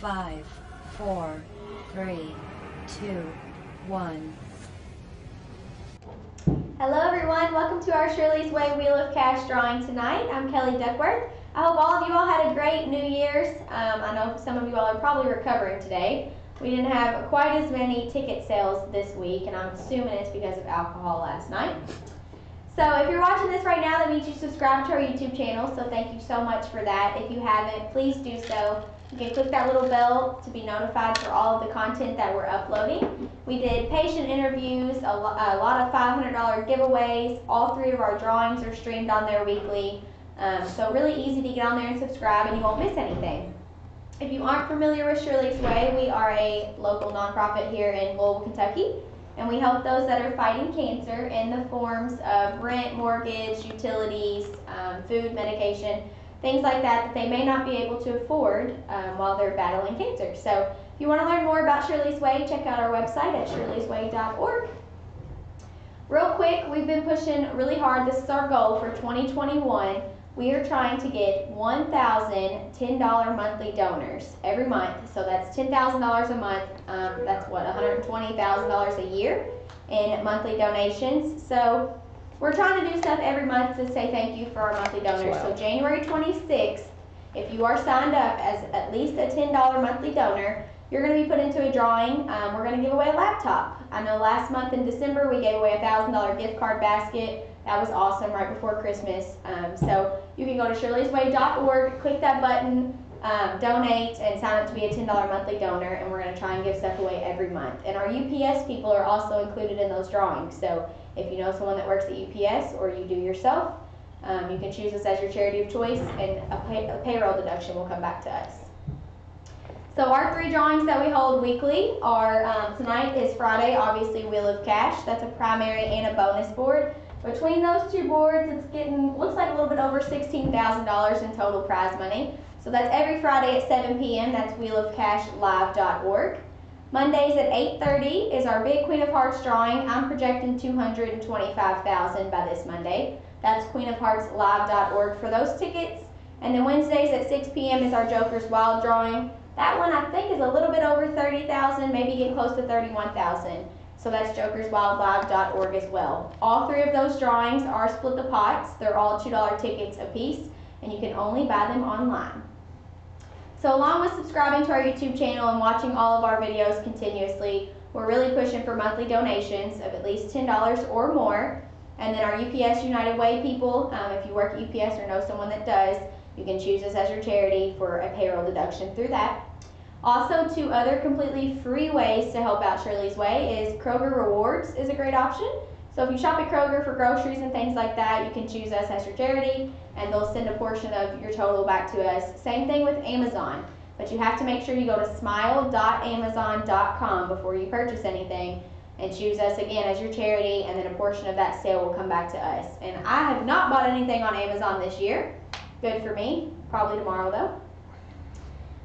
Five, four, three, two, one. Hello everyone, welcome to our Shirley's Way Wheel of Cash drawing tonight. I'm Kelly Duckworth. I hope all of you all had a great New Year's. Um, I know some of you all are probably recovering today. We didn't have quite as many ticket sales this week, and I'm assuming it's because of alcohol last night. So if you're watching this right now, that means you subscribe to our YouTube channel, so thank you so much for that. If you haven't, please do so. You can click that little bell to be notified for all of the content that we're uploading. We did patient interviews, a, lo a lot of $500 giveaways. All three of our drawings are streamed on there weekly. Um, so really easy to get on there and subscribe and you won't miss anything. If you aren't familiar with Shirley's Way, we are a local nonprofit here in Louisville, Kentucky and we help those that are fighting cancer in the forms of rent, mortgage, utilities, um, food, medication, things like that that they may not be able to afford um, while they're battling cancer. So if you want to learn more about Shirley's Way, check out our website at shirleysway.org. Real quick, we've been pushing really hard. This is our goal for 2021 we are trying to get 1,000 $10 monthly donors every month. So that's $10,000 a month. Um, that's what, $120,000 a year in monthly donations. So we're trying to do stuff every month to say thank you for our monthly donors. So January 26th, if you are signed up as at least a $10 monthly donor, you're going to be put into a drawing. Um, we're going to give away a laptop. I know last month in December we gave away a $1,000 gift card basket. That was awesome right before Christmas. Um, so you can go to shirleysway.org, click that button, um, donate, and sign up to be a $10 monthly donor. And we're going to try and give stuff away every month. And our UPS people are also included in those drawings. So if you know someone that works at UPS or you do yourself, um, you can choose us as your charity of choice, and a, pay a payroll deduction will come back to us. So our three drawings that we hold weekly are, um, tonight is Friday, obviously Wheel of Cash. That's a primary and a bonus board. Between those two boards, it's getting, looks like a little bit over $16,000 in total prize money. So that's every Friday at 7 p.m. That's wheelofcashlive.org. Mondays at 8.30 is our big Queen of Hearts drawing. I'm projecting 225000 by this Monday. That's queenofheartslive.org for those tickets. And then Wednesdays at 6 p.m. is our Joker's Wild drawing. That one I think is a little bit over 30,000, maybe getting close to 31,000. So that's jokerswildlive.org as well. All three of those drawings are split the pots. They're all $2 tickets a piece, and you can only buy them online. So along with subscribing to our YouTube channel and watching all of our videos continuously, we're really pushing for monthly donations of at least $10 or more. And then our UPS United Way people, um, if you work at UPS or know someone that does, you can choose us as your charity for a payroll deduction through that. Also, two other completely free ways to help out Shirley's Way is Kroger Rewards is a great option. So if you shop at Kroger for groceries and things like that, you can choose us as your charity and they'll send a portion of your total back to us. Same thing with Amazon, but you have to make sure you go to smile.amazon.com before you purchase anything and choose us again as your charity and then a portion of that sale will come back to us. And I have not bought anything on Amazon this year. Good for me. Probably tomorrow though.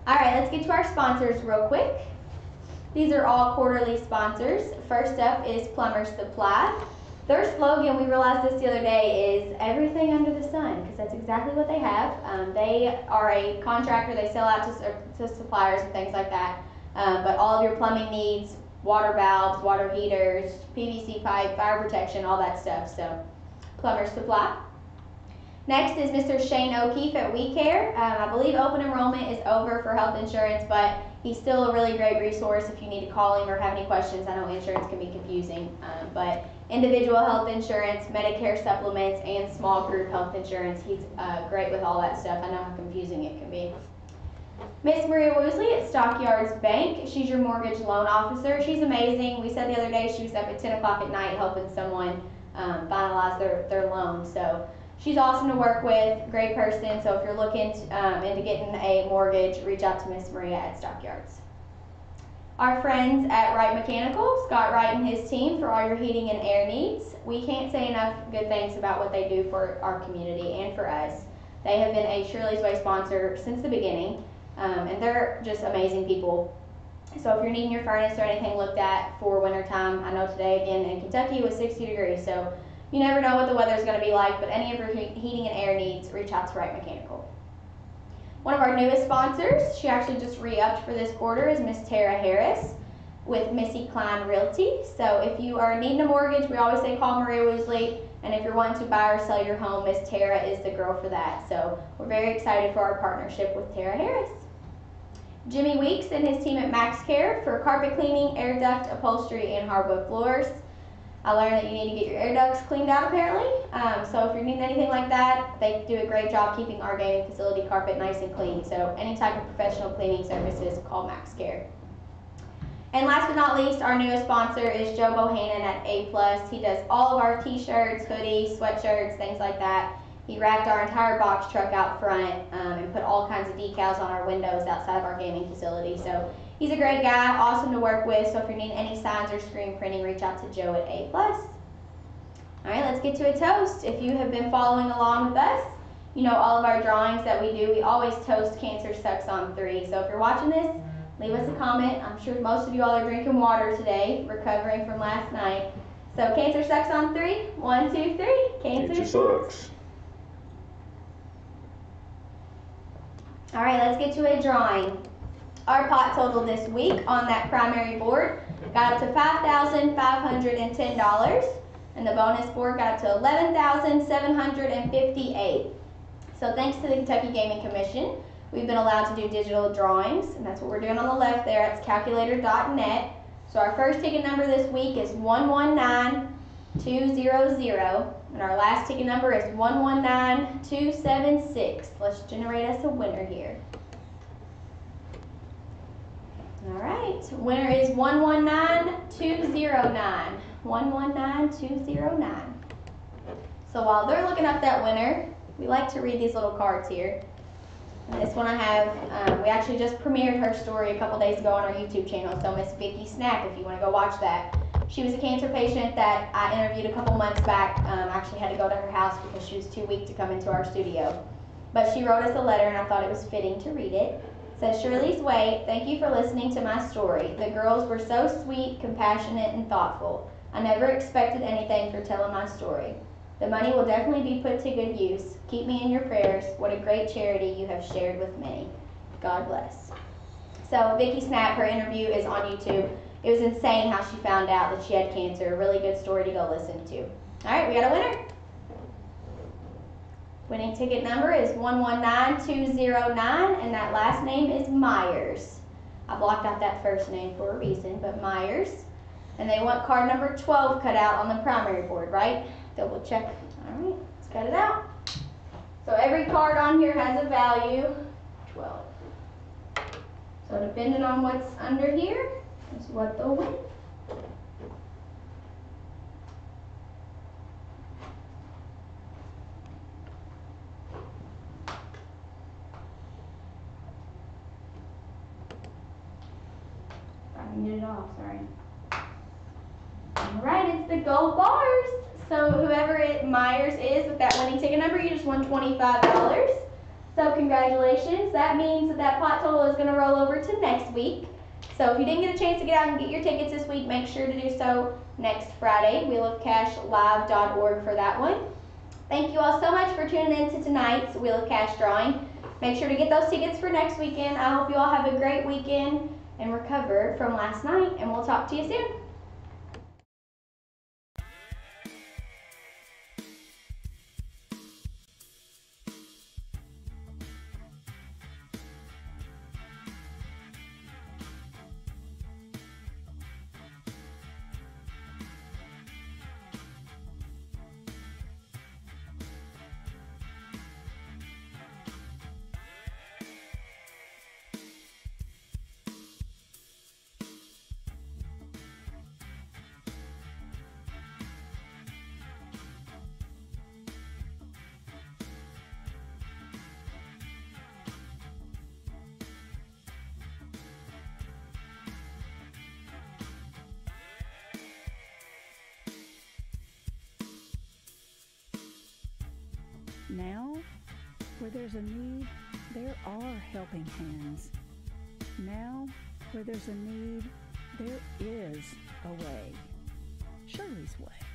All right, let's get to our sponsors real quick. These are all quarterly sponsors. First up is Plumber Supply. Their slogan, we realized this the other day, is everything under the sun, because that's exactly what they have. Um, they are a contractor, they sell out to, to suppliers and things like that. Um, but all of your plumbing needs, water valves, water heaters, PVC pipe, fire protection, all that stuff. So, Plumber Supply. Next is Mr. Shane O'Keefe at We Care. Um, I believe open enrollment is over for health insurance, but he's still a really great resource if you need to call him or have any questions. I know insurance can be confusing, um, but individual health insurance, Medicare supplements, and small group health insurance, he's uh, great with all that stuff. I know how confusing it can be. Miss Maria Woosley at Stockyards Bank. She's your mortgage loan officer. She's amazing. We said the other day she was up at 10 o'clock at night helping someone um, finalize their, their loan. So She's awesome to work with, great person. So if you're looking to, um, into getting a mortgage, reach out to Miss Maria at Stockyards. Our friends at Wright Mechanical, Scott Wright and his team for all your heating and air needs. We can't say enough good things about what they do for our community and for us. They have been a Shirley's Way sponsor since the beginning, um, and they're just amazing people. So if you're needing your furnace or anything looked at for wintertime, I know today again in Kentucky it was 60 degrees, so you never know what the weather is going to be like, but any of your heating and air needs, reach out to Wright Mechanical. One of our newest sponsors, she actually just re-upped for this quarter, is Miss Tara Harris with Missy Klein Realty. So if you are needing a mortgage, we always say call Maria Woosley. And if you're wanting to buy or sell your home, Miss Tara is the girl for that. So we're very excited for our partnership with Tara Harris. Jimmy Weeks and his team at Max Care for carpet cleaning, air duct, upholstery, and hardwood floors. I learned that you need to get your air ducts cleaned out apparently. Um, so if you're needing anything like that, they do a great job keeping our gaming facility carpet nice and clean. So any type of professional cleaning services, call Max Care. And last but not least, our newest sponsor is Joe Bohannon at A Plus. He does all of our t-shirts, hoodies, sweatshirts, things like that. He wrapped our entire box truck out front um, and put all kinds of decals on our windows outside of our gaming facility. So he's a great guy, awesome to work with. So if you're needing any signs or screen printing, reach out to Joe at A Plus. All right, let's get to a toast. If you have been following along with us, you know all of our drawings that we do. We always toast Cancer Sucks on three. So if you're watching this, leave us a comment. I'm sure most of you all are drinking water today, recovering from last night. So cancer sucks on three. One, two, three. Cancer, Cancer sucks. sucks. All right, let's get to a drawing. Our pot total this week on that primary board got up to $5,510, and the bonus board got up to $11,758. So thanks to the Kentucky Gaming Commission, we've been allowed to do digital drawings, and that's what we're doing on the left there. It's calculator.net. So our first ticket number this week is 119200, and our last ticket number is 119276. Let's generate us a winner here. All right, winner is 119209. 119209. So while they're looking up that winner, we like to read these little cards here. And this one I have, um, we actually just premiered her story a couple days ago on our YouTube channel. So Miss Vicky Snap, if you want to go watch that. She was a cancer patient that I interviewed a couple months back. Um, I actually had to go to her house because she was too weak to come into our studio. But she wrote us a letter and I thought it was fitting to read it. Says, Shirley's Way, thank you for listening to my story. The girls were so sweet, compassionate, and thoughtful. I never expected anything for telling my story. The money will definitely be put to good use. Keep me in your prayers. What a great charity you have shared with me. God bless. So Vicky Snap, her interview is on YouTube. It was insane how she found out that she had cancer. A really good story to go listen to. All right, we got a winner. Winning ticket number is 119209, and that last name is Myers. I blocked out that first name for a reason, but Myers. And they want card number 12 cut out on the primary board, right? Double check. All right, let's cut it out. So every card on here has a value, 12. So depending on what's under here, is what they'll win. Get it off, sorry. All right, it's the gold bars. So whoever it Myers is with that winning ticket number, you just won $25. So congratulations. That means that that pot total is going to roll over to next week. So if you didn't get a chance to get out and get your tickets this week, make sure to do so next Friday. WheelOfCashLive.org for that one. Thank you all so much for tuning in to tonight's Wheel of Cash drawing. Make sure to get those tickets for next weekend. I hope you all have a great weekend and recover from last night, and we'll talk to you soon. Now, where there's a need, there are helping hands. Now, where there's a need, there is a way. Shirley's Way.